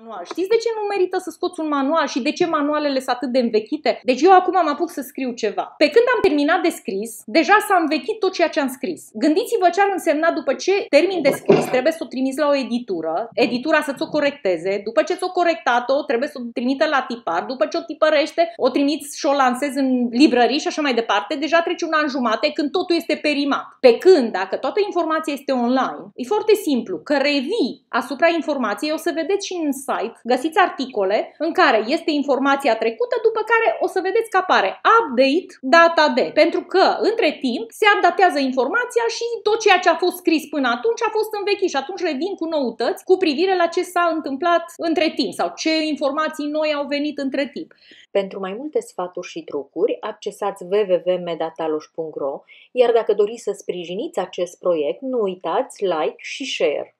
manual. Știți de ce nu merită să scoți un manual și de ce manualele sunt atât de învechite? Deci eu acum am apuc să scriu ceva. Pe când am terminat de scris, deja s-a învechit tot ceea ce am scris. Gândiți-vă ce ar însemna după ce termin de scris, trebuie să o trimiți la o editură, editura să ți-o corecteze, după ce ți-o corectat-o, trebuie să o trimită la tipar, după ce o tipărește, o trimiți și o lansezi în librării și așa mai departe, deja trece un an jumate când totul este perimat. Pe când, dacă toată informația este online, e foarte simplu, că revii asupra informației, o să vedeți și în site, găsiți articole în care este informația trecută, după care o să vedeți că apare update data de. Pentru că, între timp, se updatează informația și tot ceea ce a fost scris până atunci a fost învechit și atunci revin cu noutăți cu privire la ce s-a întâmplat între timp sau ce informații noi au venit între timp. Pentru mai multe sfaturi și trucuri, accesați www.medataloș.ro, iar dacă doriți să sprijiniți acest proiect, nu uitați like și share.